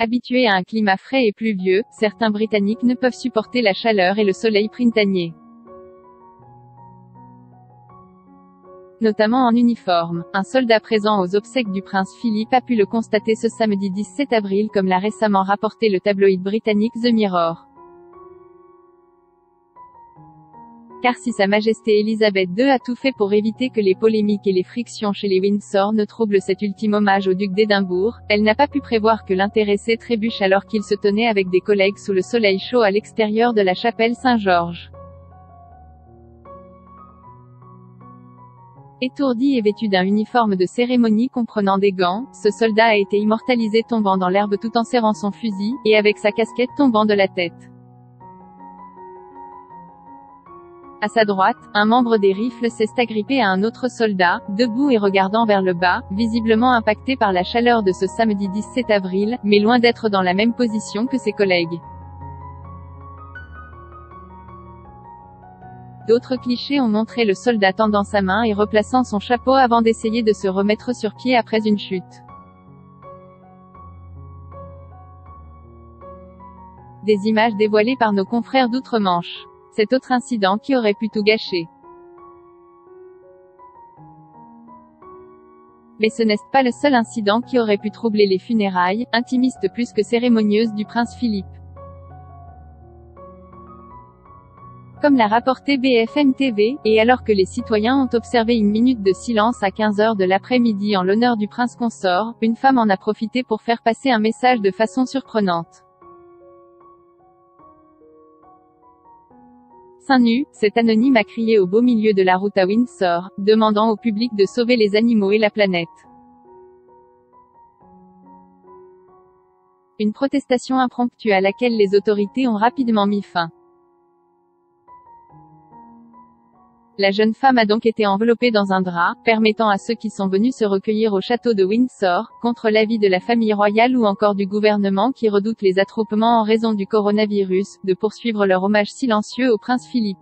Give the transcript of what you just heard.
Habitués à un climat frais et pluvieux, certains Britanniques ne peuvent supporter la chaleur et le soleil printanier. Notamment en uniforme, un soldat présent aux obsèques du prince Philippe a pu le constater ce samedi 17 avril comme l'a récemment rapporté le tabloïd britannique The Mirror. Car si Sa Majesté Elisabeth II a tout fait pour éviter que les polémiques et les frictions chez les Windsor ne troublent cet ultime hommage au duc d'Édimbourg, elle n'a pas pu prévoir que l'intéressé trébuche alors qu'il se tenait avec des collègues sous le soleil chaud à l'extérieur de la chapelle Saint-Georges. Étourdi et vêtu d'un uniforme de cérémonie comprenant des gants, ce soldat a été immortalisé tombant dans l'herbe tout en serrant son fusil, et avec sa casquette tombant de la tête. À sa droite, un membre des rifles s'est agrippé à un autre soldat, debout et regardant vers le bas, visiblement impacté par la chaleur de ce samedi 17 avril, mais loin d'être dans la même position que ses collègues. D'autres clichés ont montré le soldat tendant sa main et replaçant son chapeau avant d'essayer de se remettre sur pied après une chute. Des images dévoilées par nos confrères d'outre-Manche. Cet autre incident qui aurait pu tout gâcher. Mais ce n'est pas le seul incident qui aurait pu troubler les funérailles, intimistes plus que cérémonieuses du prince Philippe. Comme l'a rapporté BFM TV, et alors que les citoyens ont observé une minute de silence à 15 heures de l'après-midi en l'honneur du prince consort, une femme en a profité pour faire passer un message de façon surprenante. Seins nu, cet anonyme a crié au beau milieu de la route à Windsor, demandant au public de sauver les animaux et la planète. Une protestation impromptue à laquelle les autorités ont rapidement mis fin. La jeune femme a donc été enveloppée dans un drap, permettant à ceux qui sont venus se recueillir au château de Windsor, contre l'avis de la famille royale ou encore du gouvernement qui redoute les attroupements en raison du coronavirus, de poursuivre leur hommage silencieux au prince Philippe.